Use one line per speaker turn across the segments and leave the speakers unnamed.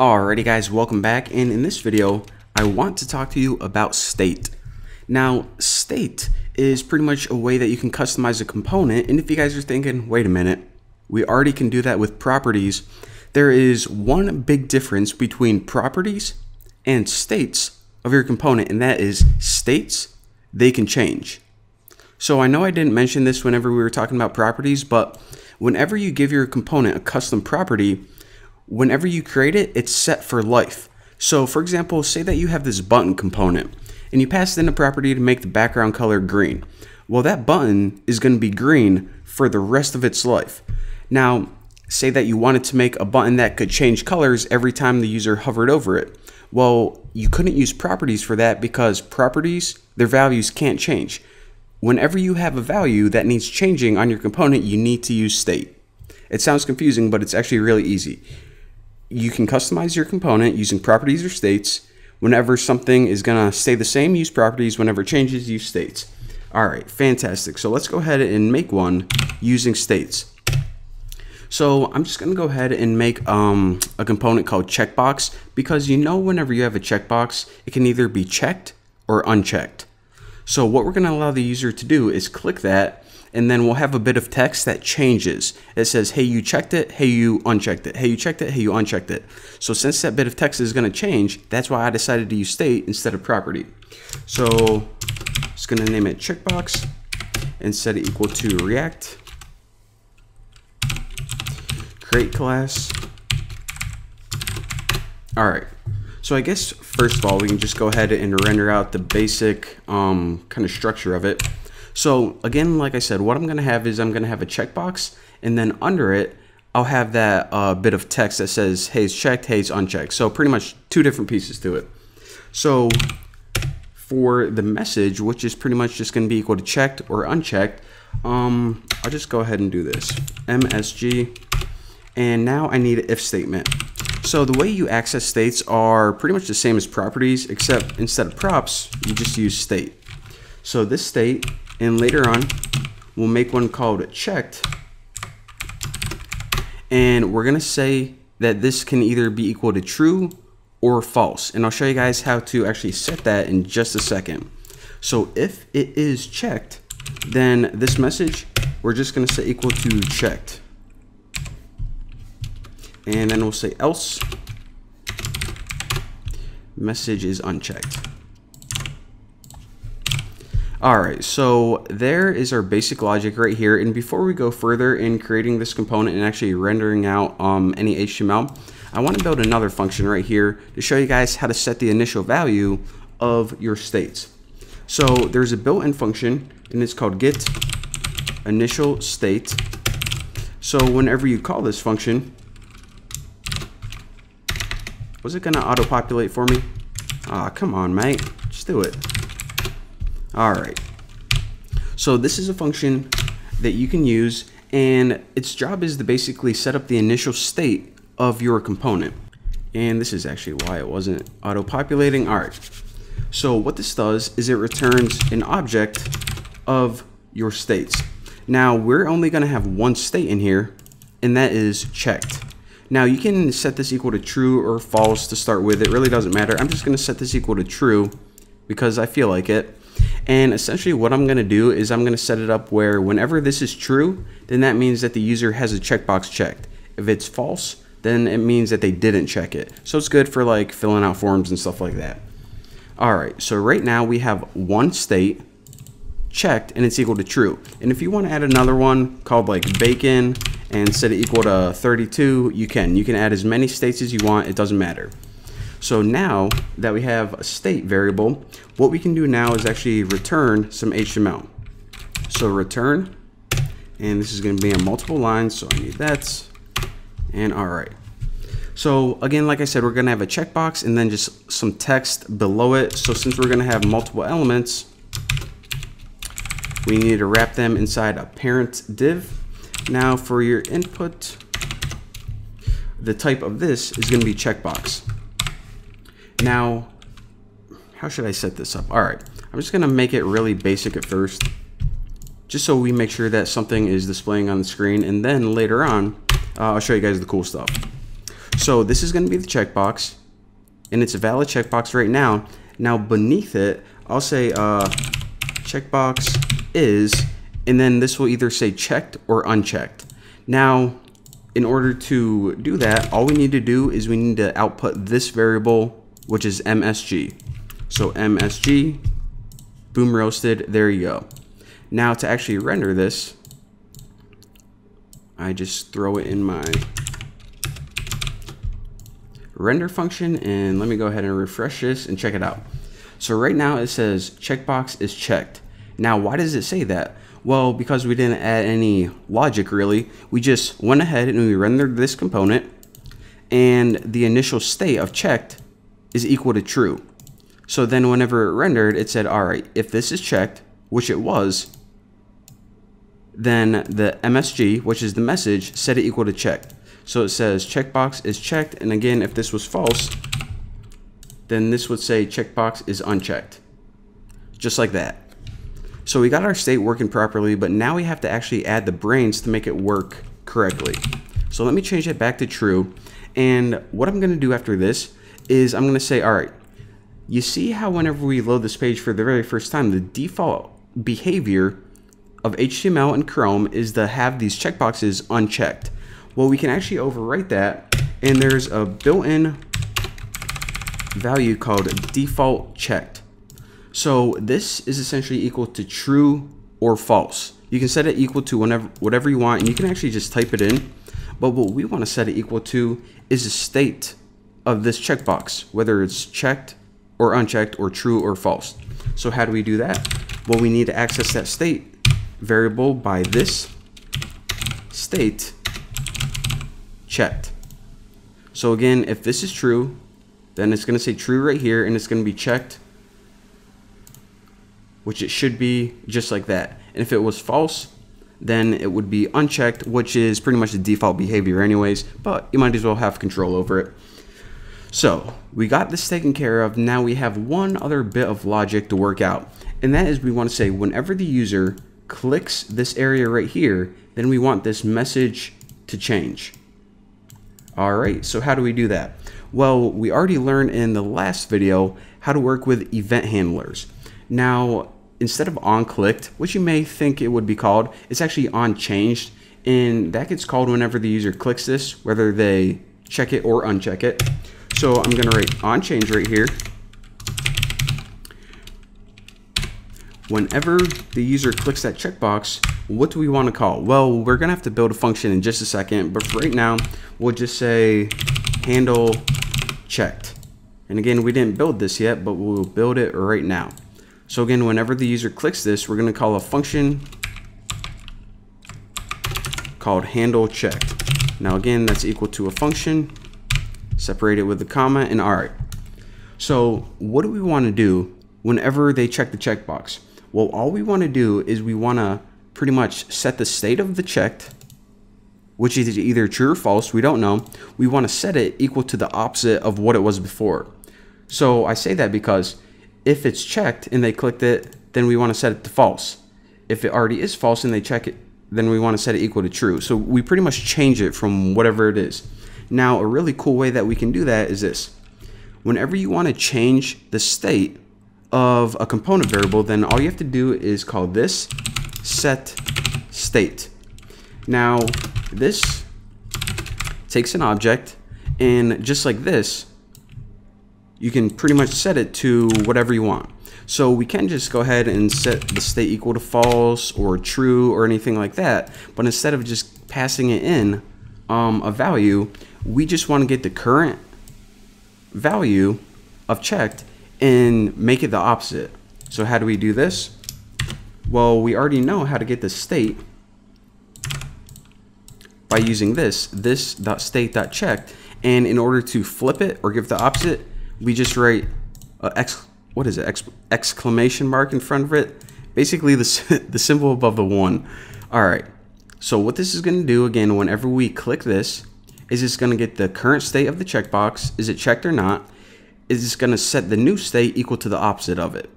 Alrighty guys, welcome back and in this video I want to talk to you about state. Now state is pretty much a way that you can customize a component and if you guys are thinking, wait a minute, we already can do that with properties, there is one big difference between properties and states of your component and that is states, they can change. So I know I didn't mention this whenever we were talking about properties, but whenever you give your component a custom property, whenever you create it, it's set for life. So for example, say that you have this button component and you pass it in a property to make the background color green. Well, that button is going to be green for the rest of its life. Now, say that you wanted to make a button that could change colors every time the user hovered over it. Well, you couldn't use properties for that because properties, their values can't change. Whenever you have a value that needs changing on your component, you need to use state. It sounds confusing, but it's actually really easy you can customize your component using properties or states. Whenever something is going to stay the same, use properties. Whenever it changes, use states. All right, fantastic. So let's go ahead and make one using states. So I'm just going to go ahead and make um, a component called checkbox because you know whenever you have a checkbox, it can either be checked or unchecked. So what we're going to allow the user to do is click that and then we'll have a bit of text that changes. It says, hey, you checked it, hey, you unchecked it, hey, you checked it, hey, you unchecked it. So since that bit of text is going to change, that's why I decided to use state instead of property. So just going to name it checkbox and set it equal to react create class. All right. So I guess first of all, we can just go ahead and render out the basic um, kind of structure of it. So again, like I said, what I'm going to have is I'm going to have a checkbox and then under it, I'll have that uh, bit of text that says, hey, it's checked, hey, it's unchecked. So pretty much two different pieces to it. So for the message, which is pretty much just going to be equal to checked or unchecked, um, I'll just go ahead and do this. MSG. And now I need an if statement. So the way you access states are pretty much the same as properties, except instead of props, you just use state. So this state and later on, we'll make one called checked. And we're to say that this can either be equal to true or false. And I'll show you guys how to actually set that in just a second. So if it is checked, then this message, we're just to say equal to checked. And then we'll say else. Message is unchecked. Alright, so there is our basic logic right here. And before we go further in creating this component and actually rendering out um, any HTML, I want to build another function right here to show you guys how to set the initial value of your states. So there's a built-in function and it's called get initial state. So whenever you call this function, was it going to auto-populate for me? Ah, oh, come on, mate. Just do it. All right. So this is a function that you can use and its job is to basically set up the initial state of your component. And this is actually why it wasn't auto-populating. All right. So what this does is it returns an object of your states. Now we're only going to have one state in here and that is checked. Now you can set this equal to true or false to start with. It really doesn't matter. I'm just going to set this equal to true because I feel like it. And essentially what I'm going to do is I'm going to set it up where whenever this is true, then that means that the user has a checkbox checked. If it's false, then it means that they didn't check it. So it's good for like filling out forms and stuff like that. All right, so right now we have one state checked and it's equal to true. And if you want to add another one called like bacon and set it equal to 32, you can. You can add as many states as you want, it doesn't matter. So now that we have a state variable, what we can do now is actually return some HTML. So return, and this is going to be on multiple lines, so I need that, and all right. So again, like I said, we're going to have a checkbox and then just some text below it. So since we're going to have multiple elements, we need to wrap them inside a parent div. Now for your input, the type of this is going to be checkbox. Now, how should I set this up? All right, I'm just gonna make it really basic at first, just so we make sure that something is displaying on the screen, and then later on, uh, I'll show you guys the cool stuff. So this is to be the checkbox, and it's a valid checkbox right now. Now beneath it, I'll say uh, checkbox is, and then this will either say checked or unchecked. Now, in order to do that, all we need to do is we need to output this variable, which is MSG. So MSG, boom roasted, there you go. Now to actually render this, I just throw it in my render function and let me go ahead and refresh this and check it out. So right now it says checkbox is checked. Now why does it say that? Well, because we didn't add any logic really, we just went ahead and we rendered this component and the initial state of checked is equal to true. So then whenever it rendered, it said, all right, if this is checked, which it was, then the MSG, which is the message, set it equal to checked. So it says checkbox is checked. And again, if this was false, then this would say checkbox is unchecked. Just like that. So we got our state working properly, but now we have to actually add the brains to make it work correctly. So let me change it back to true. And what I'm gonna do after this is I'm gonna say, all right, you see how whenever we load this page for the very first time, the default behavior of HTML and Chrome is to have these checkboxes unchecked. Well, we can actually overwrite that and there's a built-in value called default checked. So this is essentially equal to true or false. You can set it equal to whenever, whatever you want and you can actually just type it in. But what we want to set it equal to is a state of this checkbox, whether it's checked or unchecked or true or false. So how do we do that? Well, we need to access that state variable by this state checked. So again, if this is true, then it's going to say true right here and it's going to be checked, which it should be just like that. And if it was false, then it would be unchecked, which is pretty much the default behavior anyways, but you might as well have control over it. So we got this taken care of. Now we have one other bit of logic to work out. And that is we want to say whenever the user clicks this area right here, then we want this message to change. All right, so how do we do that? Well, we already learned in the last video how to work with event handlers. Now, instead of on clicked, which you may think it would be called, it's actually on changed. And that gets called whenever the user clicks this, whether they check it or uncheck it. So I'm gonna write on change right here. Whenever the user clicks that checkbox, what do we want to call? Well, we're gonna have to build a function in just a second, but for right now, we'll just say handle checked. And again, we didn't build this yet, but we'll build it right now. So again, whenever the user clicks this, we're gonna call a function called handle checked. Now again, that's equal to a function, separated with a comma, and all right. So what do we wanna do whenever they check the checkbox? Well, all we wanna do is we wanna pretty much set the state of the checked, which is either true or false, we don't know. We wanna set it equal to the opposite of what it was before. So I say that because if it's checked and they clicked it, then we want to set it to false. If it already is false and they check it, then we want to set it equal to true. So we pretty much change it from whatever it is. Now, a really cool way that we can do that is this. Whenever you want to change the state of a component variable, then all you have to do is call this set state. Now, this takes an object and just like this, you can pretty much set it to whatever you want. So we can just go ahead and set the state equal to false or true or anything like that. But instead of just passing it in um, a value, we just want to get the current value of checked and make it the opposite. So how do we do this? Well, we already know how to get the state by using this, this state checked. And in order to flip it or give the opposite, we just write ex what is it ex exclamation mark in front of it basically the, the symbol above the one all right so what this is going to do again whenever we click this is it's going to get the current state of the checkbox is it checked or not is it's going to set the new state equal to the opposite of it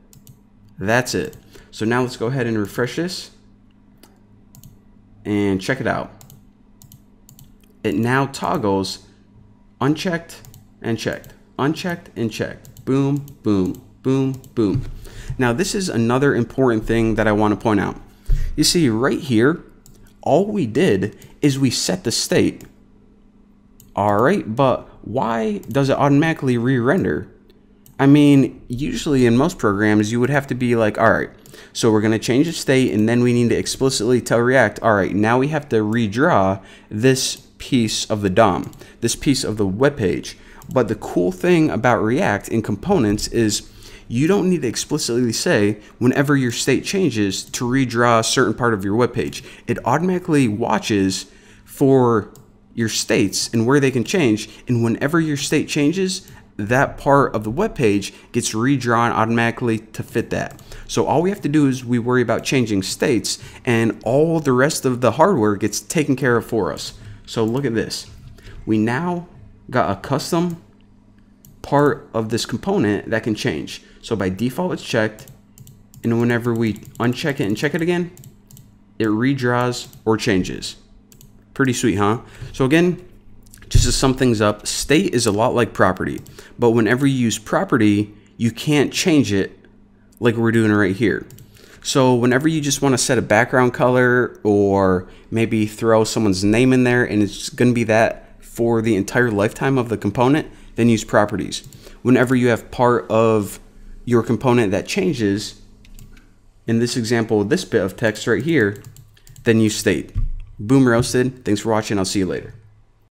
that's it so now let's go ahead and refresh this and check it out it now toggles unchecked and checked, unchecked and checked, boom, boom, boom, boom. Now this is another important thing that I want to point out. You see right here, all we did is we set the state. All right, but why does it automatically re-render? I mean, usually in most programs, you would have to be like, all right, so we're going to change the state and then we need to explicitly tell React, all right, now we have to redraw this piece of the DOM, this piece of the web page. But the cool thing about React in components is you don't need to explicitly say whenever your state changes to redraw a certain part of your web page. It automatically watches for your states and where they can change. And whenever your state changes, that part of the web page gets redrawn automatically to fit that. So all we have to do is we worry about changing states and all the rest of the hardware gets taken care of for us. So look at this. We now got a custom part of this component that can change. So by default, it's checked. And whenever we uncheck it and check it again, it redraws or changes. Pretty sweet, huh? So again, just to sum things up, state is a lot like property. But whenever you use property, you can't change it like we're doing right here. So whenever you just want to set a background color or maybe throw someone's name in there and it's going to be that for the entire lifetime of the component, then use properties. Whenever you have part of your component that changes, in this example, this bit of text right here, then use state. Boom roasted. Thanks for watching. I'll see you later.